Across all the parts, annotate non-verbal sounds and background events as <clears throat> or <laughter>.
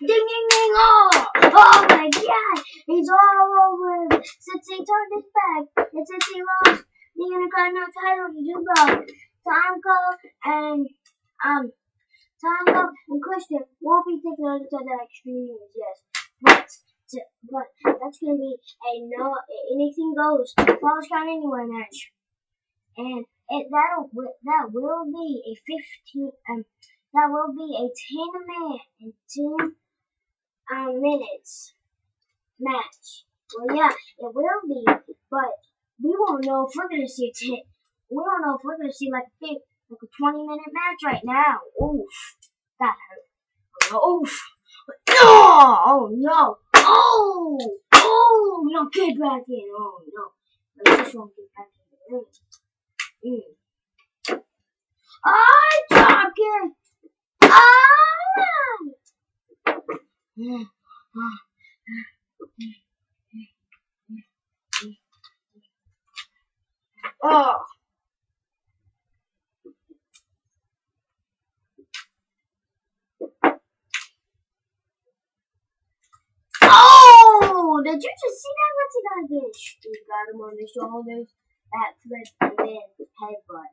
Ding ding ding! Oh! Oh my god! He's all over him. Since he turned his back, and since he lost the Intercontinental title to the Tomko and um Tomko and Christian won't be taking on each other like Extreme yes. But to, but that's gonna be a no anything goes falls count anywhere match. And it that'll that will be a fifteen um that will be a ten minute and ten um, minutes match. Well, yeah, it will be, but we won't know if we're gonna see a ten. We don't know if we're gonna see like a like a twenty minute match right now. Oof, that hurt. Oof. No! Oh no! Oh! Oh! No, get back in! Oh no! I just won't get back in. Mm. I drop it! Oh. oh. Oh! Did you just see that? What's he gonna get? He got him on the shoulders, back flip, and then headbutt.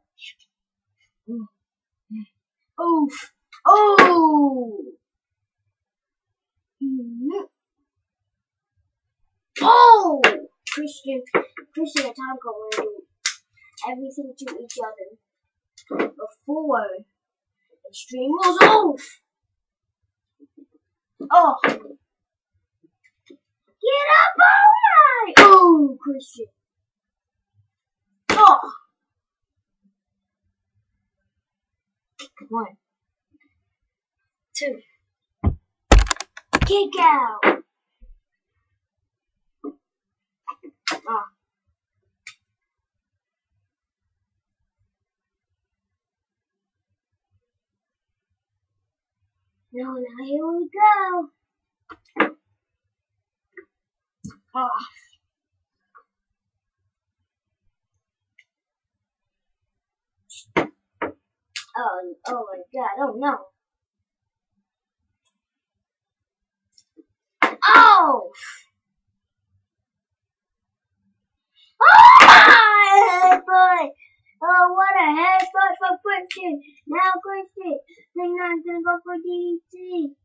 Oof! Oh! Oh! Christian, Christian and Tom go to do everything to each other before the stream was off. Oh! Get up, alright! Oh, Christian. Oh! One, two, kick out. Ah. No, now here we go. Ah. Oh, oh my god, oh no. Oh! Ah! <laughs> Oh, what a headbutt for Christian! Now Christian, they're not gonna go for DDT.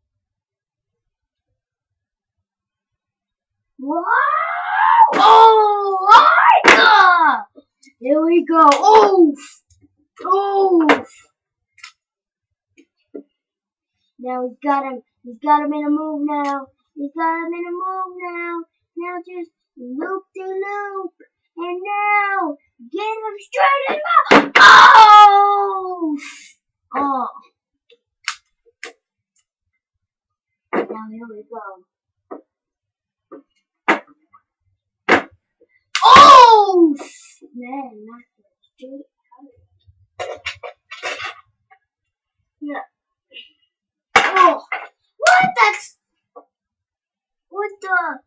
Wow! Oh, my God! Here we go. Oof! Oof! Now he's got him. He's got him in a move now. He's got a move now. Now just loop de loop. And now get him straight in the Oh! Oh. Now here we go. Oh! Man, not straight out. Yeah. Oh, what? That's what the?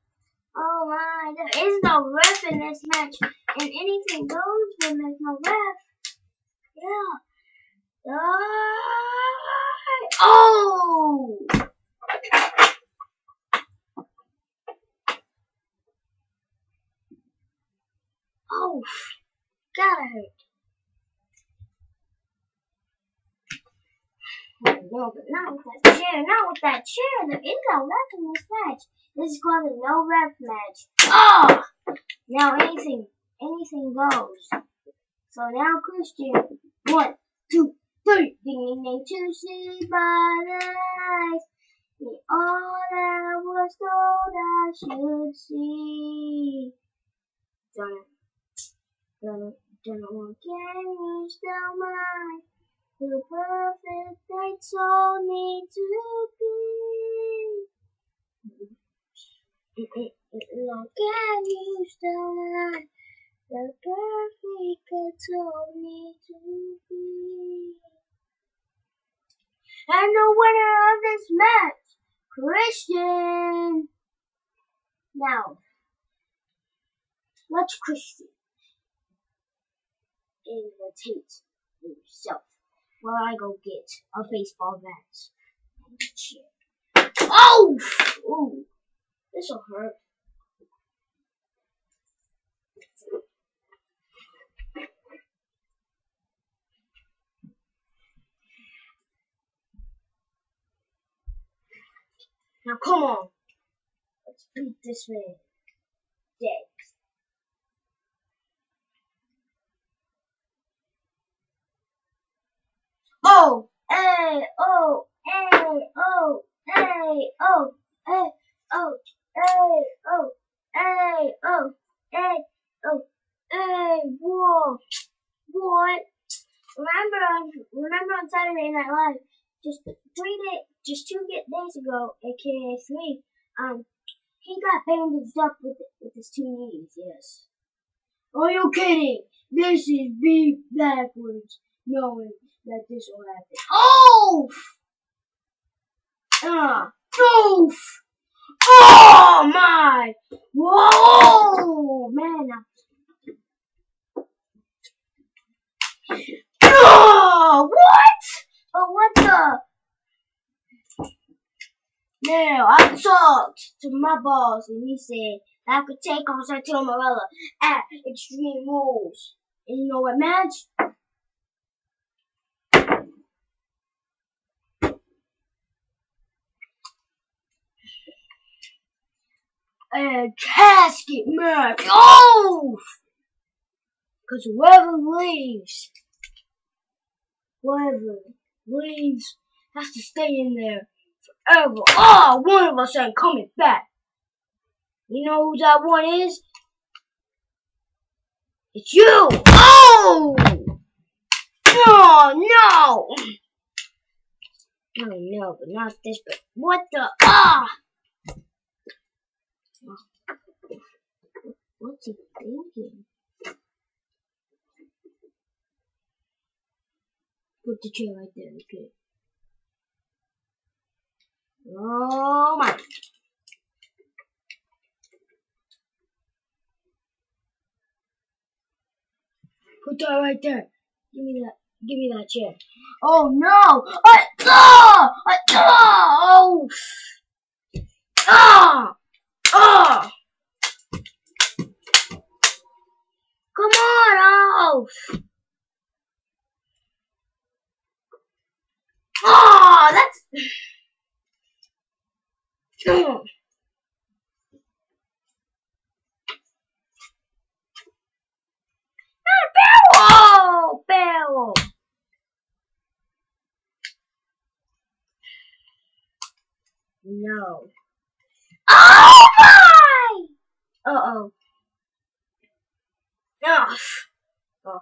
Oh my! There is no ref in this match, and anything goes when there's no ref. Yeah. Uh, oh! Oh, gotta hurt. No, but not with that chair, not with that chair. There is no ref in this match. This is called a no ref match. Oh! Now anything, anything goes. So now Christian, one, two, three. Ding ding ding to see by the eyes. Me all I was told I should see. Dun, dun, dun, dun, can you still mind? The perfect they told me to be. Can you still mind? The perfect they told me to be. And the winner of this match, Christian. Now, let's Christian imitate himself while I go get a baseball bat and. Oh! This'll hurt. Now come on. Let's beat this man. Dead. Oh, hey, oh, hey, oh, hey, oh, hey, oh, hey, oh, hey, oh, hey, oh, hey, whoa, what? Remember on remember on Saturday Night Live, just just two days ago, aka three, um, he got bandaged up with with his two knees. Yes. Are you kidding? This is beat backwards, knowing that this will happen. Oof! Ah, oof! Oh my! Whoa, man! Oh, what? But what the? Now, I talked to my boss and he said I could take on Santino Marella at Extreme Rules. And you know what match? A casket match. Oh! Because whoever leaves, whoever leaves has to stay in there forever. Oh, one of us ain't coming back. You know who that one is? It's you! Oh! No, no! Oh no, but not this, but what the, ah! What's he thinking? Put the chair right there, okay. Oh my. Put that right there. Give me that. Give me that chair. Oh no! I, ah! I, ah! Oh! Ah! Ah! Come on, Alf! Oh, that's... Oh. Oh, barrel! No. Oh my! Uh-oh. Oh. Oh.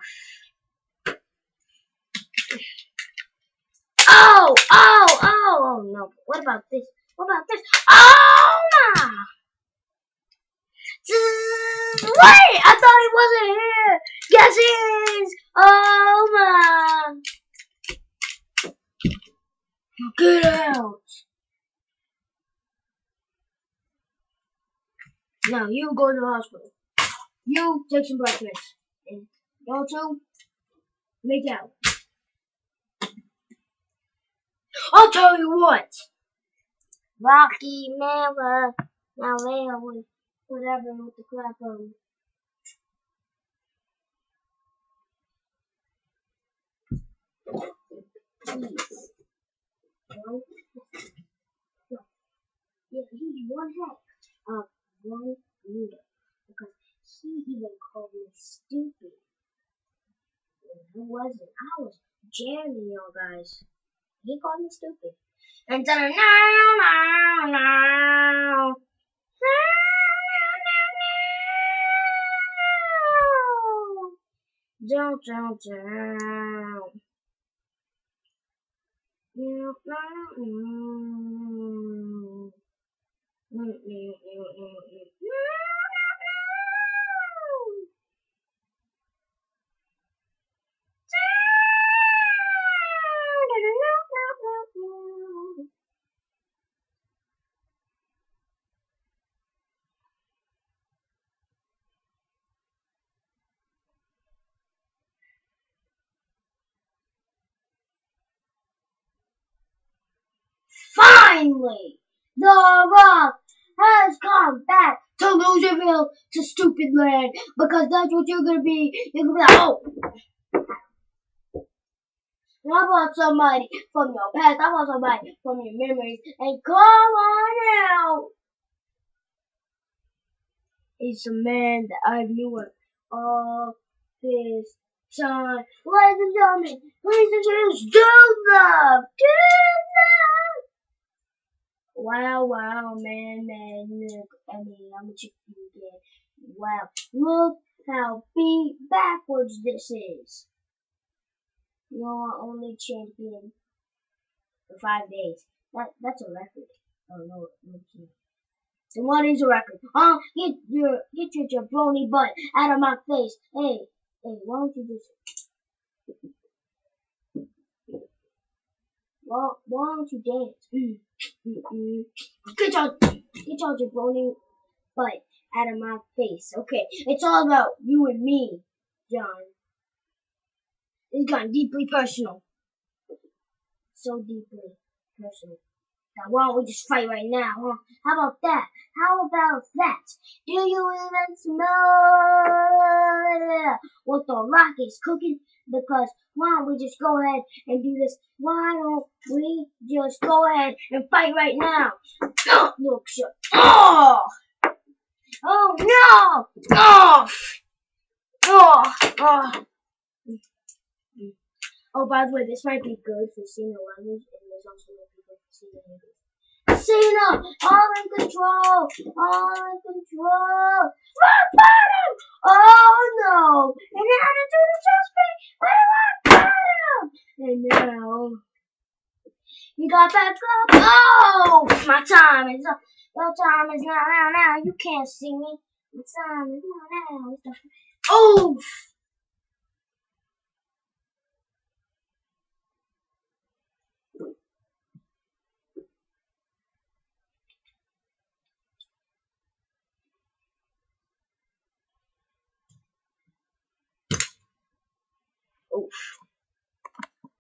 Oh, oh, oh, oh, no. What about this? What about this? Oh my! Wait! I thought he wasn't here! Yes, he is! Oh my! Get out! Now you go to the hospital. You take some breakfast. And y'all two, make out. I'll tell you what. Rocky Mara. Now there whatever with the crap on. No. Yeah, he's one heck of one leader. Because he even called me stupid. And I wasn't. I was jamming y'all guys. He called me stupid. And then now, now, now. Down. Finally, The Rock has come back to Loserville, to Stupid Land, because that's what you're gonna be. You're gonna be like, oh. How about somebody from your past? How about somebody from your memories? And come on out. It's a man that I knew it all this time. Ladies and gentlemen, please introduce Dude Love. Dude Love. Wow, wow, man, man, look, I mean, I'm a chicken again. Wow, look how beat backwards this is. You are only champion for five days. That that's a record. Oh no, no, no. So what is a record? Huh? Get your get your jabroni butt out of my face. Hey, hey, why don't you just why, why don't you dance? <clears throat> mm, mm. Get your get your jabroni butt out of my face. Okay, it's all about you and me, John. It's gotten deeply personal. So deeply personal. Now why don't we just fight right now, huh? How about that? How about that? Do you even smell what the rock is cooking? Because why don't we just go ahead and do this? Why don't we just go ahead and fight right now? Look, shit. Oh! Oh no! Oh! Oh! Oh! Oh, by the way, this might be good for Cena language, and there's also might be good for Cena. All in control, all in control. Rock bottom! Oh no! And now to do the beat, but rock bottom! And now, you got back up. Oh, my time is up. Your time is now, now, now. You can't see me. My time is now, now. Oh! Oof.